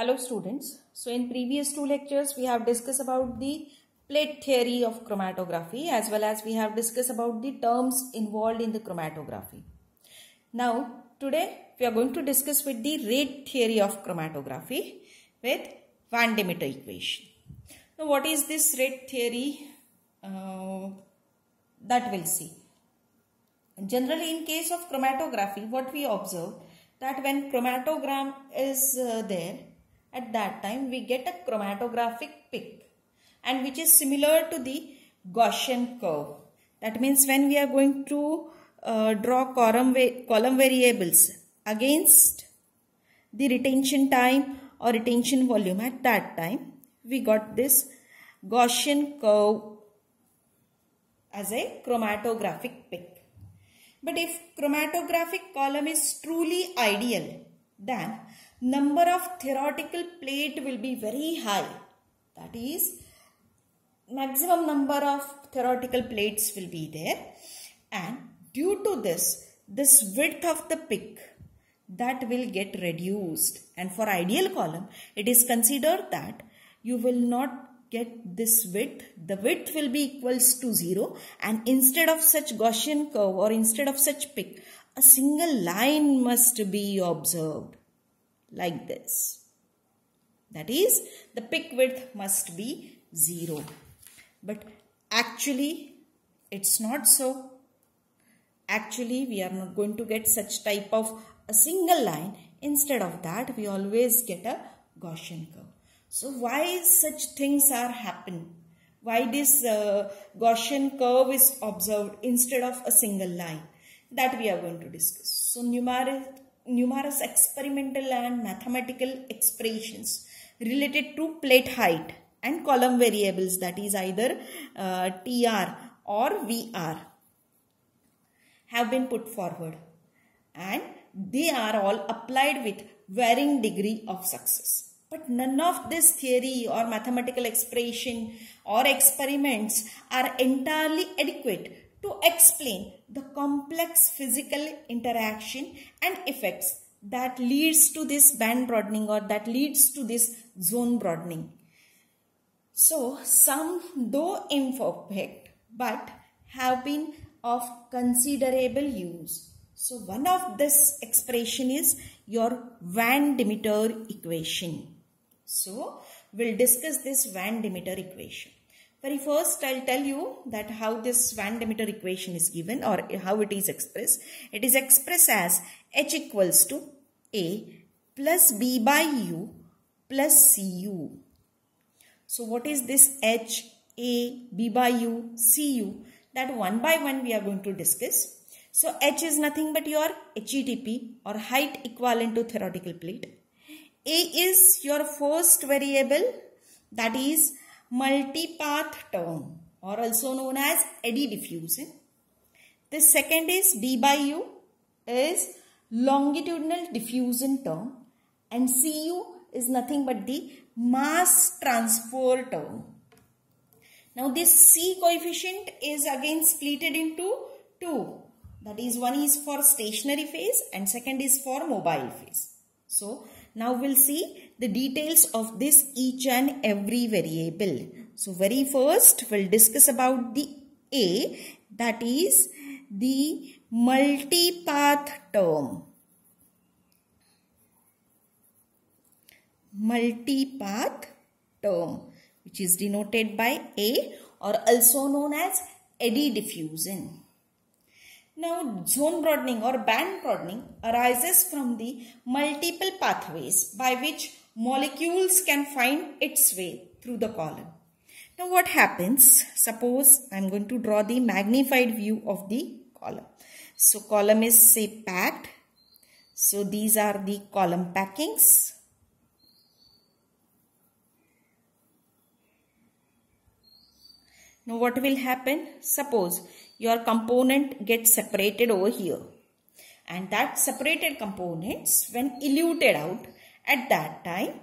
Hello students. So in previous two lectures we have discussed about the plate theory of chromatography as well as we have discussed about the terms involved in the chromatography. Now today we are going to discuss with the rate theory of chromatography with Van Deemter equation. Now what is this rate theory? Uh, that we'll see. Generally in case of chromatography what we observe that when chromatogram is uh, there at that time we get a chromatographic peak and which is similar to the Gaussian curve. That means when we are going to uh, draw column, column variables against the retention time or retention volume at that time we got this Gaussian curve as a chromatographic peak. But if chromatographic column is truly ideal then number of theoretical plate will be very high. That is, maximum number of theoretical plates will be there. And due to this, this width of the peak that will get reduced. And for ideal column, it is considered that you will not get this width, the width will be equals to 0 and instead of such Gaussian curve or instead of such peak, a single line must be observed like this. That is, the pick width must be 0. But actually, it's not so. Actually, we are not going to get such type of a single line. Instead of that, we always get a Gaussian curve. So, why such things are happen? Why this uh, Gaussian curve is observed instead of a single line? That we are going to discuss. So, numeric numerous experimental and mathematical expressions related to plate height and column variables that is either uh, TR or VR have been put forward and they are all applied with varying degree of success. But none of this theory or mathematical expression or experiments are entirely adequate to explain the complex physical interaction and effects that leads to this band broadening or that leads to this zone broadening. So, some though imperfect but have been of considerable use. So, one of this expression is your Van Deemter equation. So, we'll discuss this Van Deemter equation. Very first, I'll tell you that how this Van Deemter equation is given or how it is expressed. It is expressed as H equals to A plus B by U plus CU. So, what is this H, A, B by U, CU? That one by one we are going to discuss. So, H is nothing but your HETP or height equivalent to theoretical plate. A is your first variable that is multipath term or also known as eddy diffusion. The second is B by U is longitudinal diffusion term and Cu is nothing but the mass transfer term. Now this C coefficient is again splitted into two. That is one is for stationary phase and second is for mobile phase. So now we'll see the details of this each and every variable. So very first we'll discuss about the A that is the multipath term. Multipath term which is denoted by A or also known as eddy diffusion. Now, zone broadening or band broadening arises from the multiple pathways by which molecules can find its way through the column. Now what happens? Suppose I am going to draw the magnified view of the column. So column is say packed. So these are the column packings. Now what will happen? Suppose your component gets separated over here. And that separated components when eluted out at that time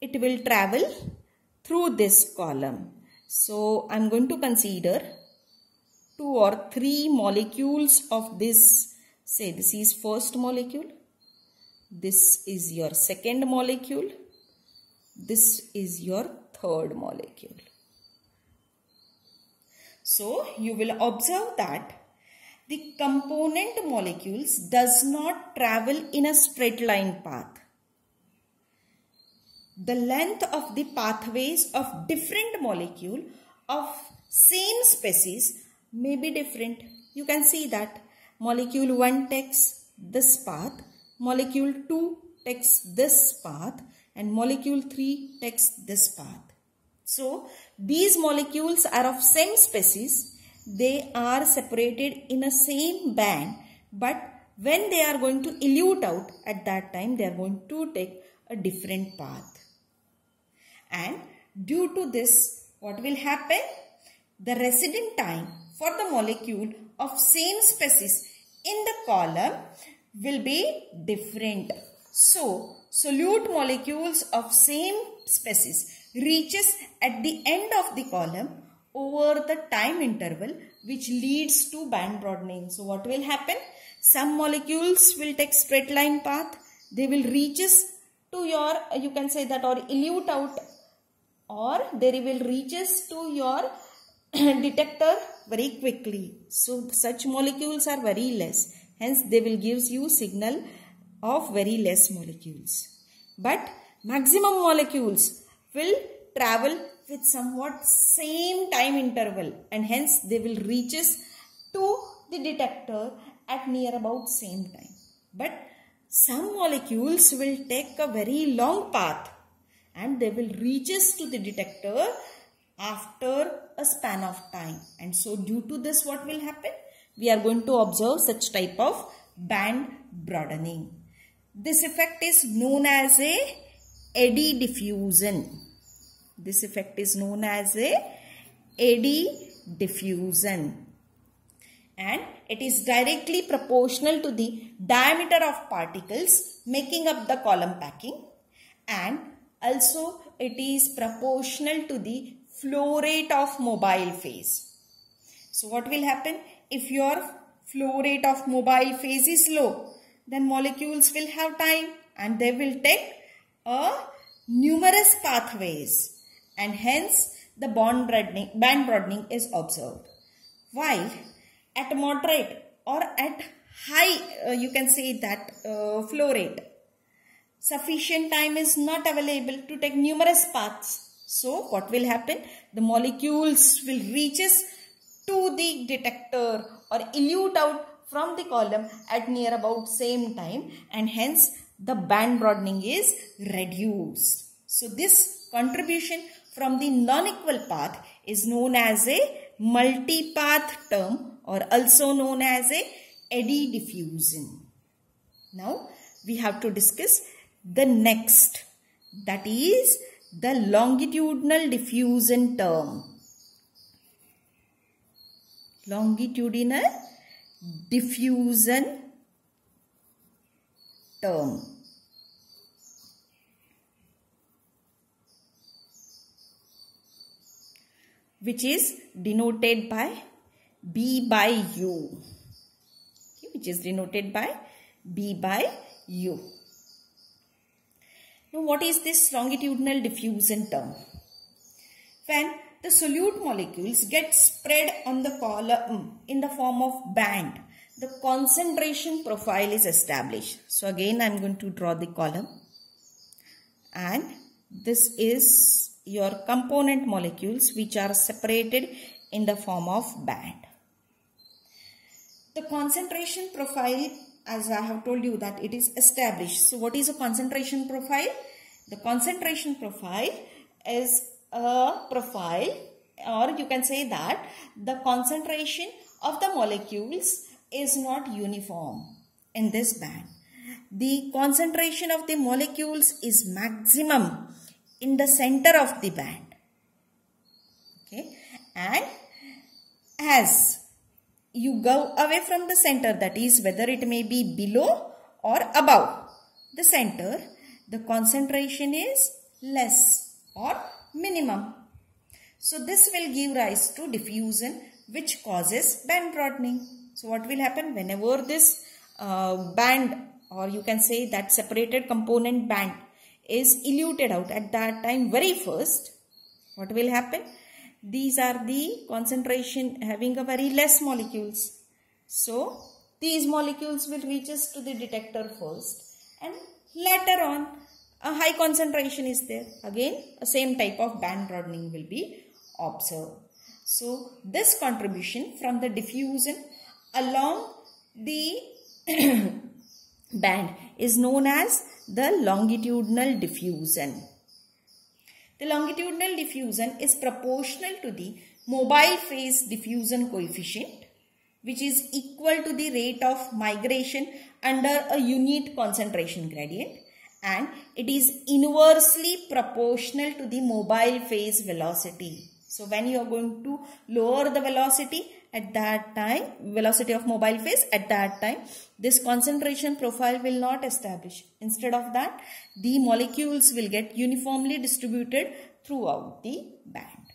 it will travel through this column. So I'm going to consider two or three molecules of this say this is first molecule this is your second molecule This is your third molecule. So you will observe that the component molecules does not travel in a straight line path. The length of the pathways of different molecule of same species may be different. You can see that molecule 1 takes this path, molecule 2 takes this path and molecule 3 takes this path. So these molecules are of same species. They are separated in a same band but when they are going to elute out at that time they are going to take a different path. And due to this what will happen? The residence time for the molecule of same species in the column will be different. So, solute molecules of same species reaches at the end of the column over the time interval which leads to band broadening. So, what will happen? Some molecules will take straight line path. They will reaches to your, you can say that or elute out or they will reaches to your detector very quickly. So such molecules are very less. Hence they will gives you signal of very less molecules. But maximum molecules will travel with somewhat same time interval and hence they will reaches to the detector at near about same time. But some molecules will take a very long path and they will reaches to the detector after a span of time. And so due to this what will happen? We are going to observe such type of band broadening. This effect is known as a eddy diffusion. This effect is known as a eddy diffusion and it is directly proportional to the diameter of particles making up the column packing and also it is proportional to the flow rate of mobile phase. So what will happen? If your flow rate of mobile phase is low, then molecules will have time and they will take a numerous pathways and hence the bond broadening, band broadening is observed. While at moderate or at high, uh, you can say that uh, flow rate, sufficient time is not available to take numerous paths so what will happen? The molecules will reaches to the detector or elute out from the column at near about same time and hence the band broadening is reduced. So this contribution from the non-equal path is known as a multipath term or also known as a eddy diffusion. Now we have to discuss the next that is the longitudinal diffusion term. Longitudinal diffusion term. which is denoted by B by U. Which is denoted by B by U. Now what is this longitudinal diffusion term? When the solute molecules get spread on the column in the form of band, the concentration profile is established. So again I am going to draw the column and this is your component molecules which are separated in the form of band. The concentration profile as I have told you that it is established. So what is a concentration profile? The concentration profile is a profile or you can say that the concentration of the molecules is not uniform in this band. The concentration of the molecules is maximum in the center of the band. Okay. And as you go away from the center that is whether it may be below or above the center the concentration is less or minimum. So this will give rise to diffusion which causes band broadening. So what will happen whenever this uh, band or you can say that separated component band is eluted out at that time very first, what will happen? These are the concentration having a very less molecules. So, these molecules will reach us to the detector first and later on a high concentration is there. Again, a same type of band broadening will be observed. So, this contribution from the diffusion along the band is known as the longitudinal diffusion. The longitudinal diffusion is proportional to the mobile phase diffusion coefficient which is equal to the rate of migration under a unit concentration gradient and it is inversely proportional to the mobile phase velocity. So when you are going to lower the velocity at that time, velocity of mobile phase at that time, this concentration profile will not establish. Instead of that, the molecules will get uniformly distributed throughout the band.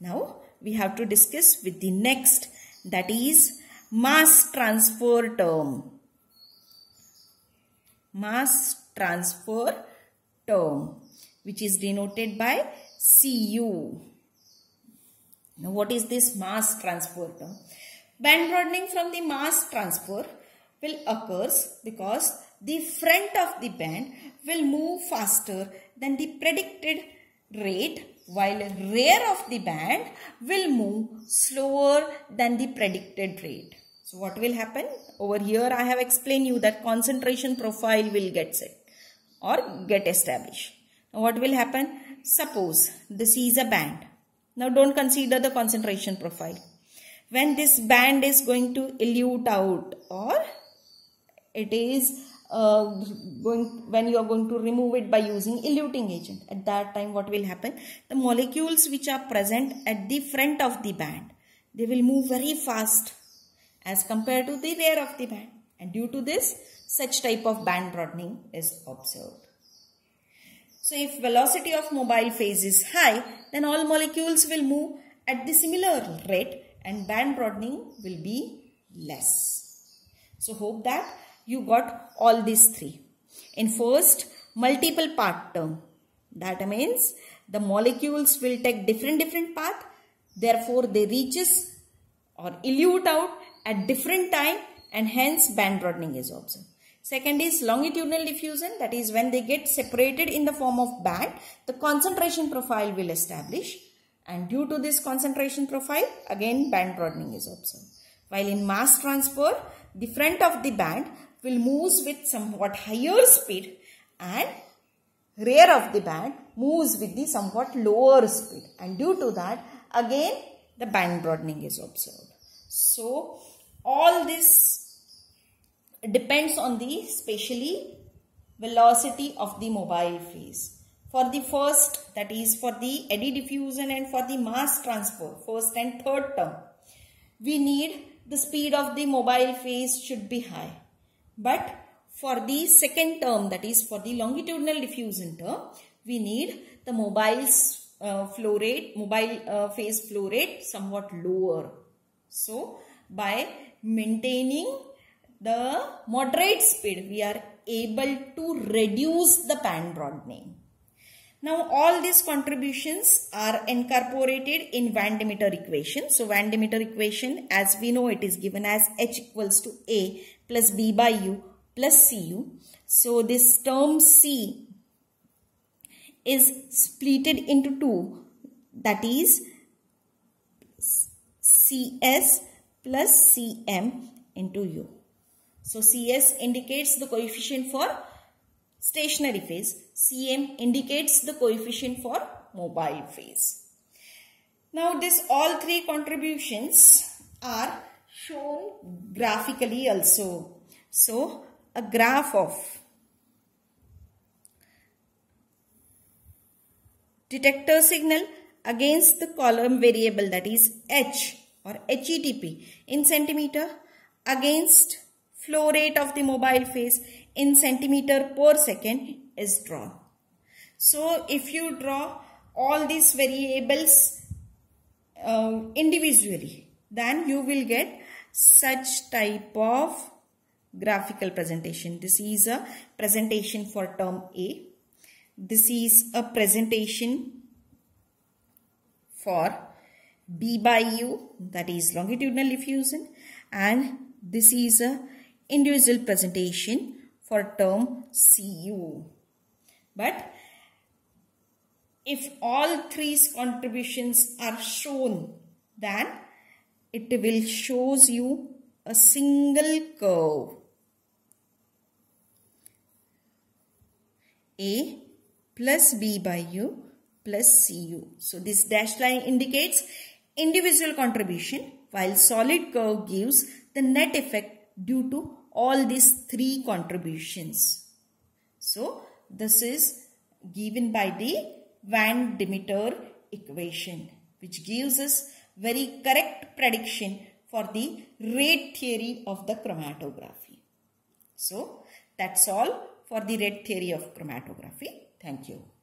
Now we have to discuss with the next that is mass transfer term mass transfer term which is denoted by Cu. Now what is this mass transfer term? Band broadening from the mass transfer will occurs because the front of the band will move faster than the predicted rate while rear of the band will move slower than the predicted rate. So what will happen? Over here I have explained you that concentration profile will get set or get established. Now what will happen? Suppose this is a band. Now don't consider the concentration profile. When this band is going to elute out or it is uh, going when you are going to remove it by using eluting agent at that time what will happen the molecules which are present at the front of the band they will move very fast as compared to the rear of the band. And due to this, such type of band broadening is observed. So if velocity of mobile phase is high, then all molecules will move at the similar rate and band broadening will be less. So hope that you got all these three. In first, multiple part term. That means the molecules will take different different path. Therefore, they reaches or elute out at different time and hence band broadening is observed. Second is longitudinal diffusion that is when they get separated in the form of band the concentration profile will establish and due to this concentration profile again band broadening is observed. While in mass transfer the front of the band will moves with somewhat higher speed and rear of the band moves with the somewhat lower speed and due to that again the band broadening is observed. So all this depends on the spatially velocity of the mobile phase. For the first, that is for the eddy diffusion and for the mass transfer, first and third term, we need the speed of the mobile phase should be high. But for the second term, that is for the longitudinal diffusion term, we need the mobile uh, flow rate, mobile uh, phase flow rate somewhat lower. So, by maintaining the moderate speed, we are able to reduce the pan broadening. Now all these contributions are incorporated in Van Deemter equation. So Van Deemter equation as we know it is given as H equals to A plus B by U plus Cu. So this term C is splitted into two that is Cs plus Cm into U. So Cs indicates the coefficient for stationary phase. Cm indicates the coefficient for mobile phase. Now this all three contributions are shown graphically also. So a graph of detector signal against the column variable that is H or HETP in centimeter against flow rate of the mobile phase in centimeter per second is drawn. So if you draw all these variables uh, individually then you will get such type of graphical presentation. This is a presentation for term A this is a presentation for B by U that is longitudinal diffusion and this is a individual presentation for term CU. But if all three contributions are shown then it will shows you a single curve A plus B by U plus Cu. So this dashed line indicates individual contribution while solid curve gives the net effect due to all these three contributions. So this is given by the Van Deemter equation which gives us very correct prediction for the rate theory of the chromatography. So that's all for the rate theory of chromatography. Thank you.